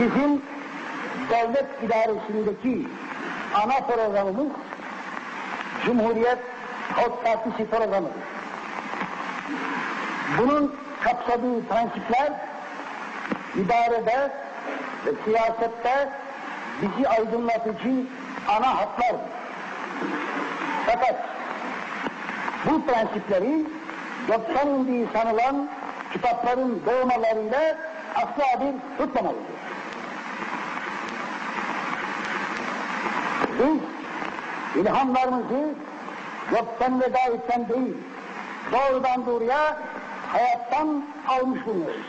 Bizim devlet idaresindeki ana programımız Cumhuriyet Halk Partisi programıdır. Bunun kapsadığı prensipler idarede ve siyasette bizi aydınlatıcı ana hatlardır. Fakat bu prensipleri yoktan indiği sanılan kitapların doğmalarıyla asla bir tutmamalıdır. Biz ilhamlarımızı yoktan ve davetten değil, doğrudan doğruya hayattan almış bulunuyoruz.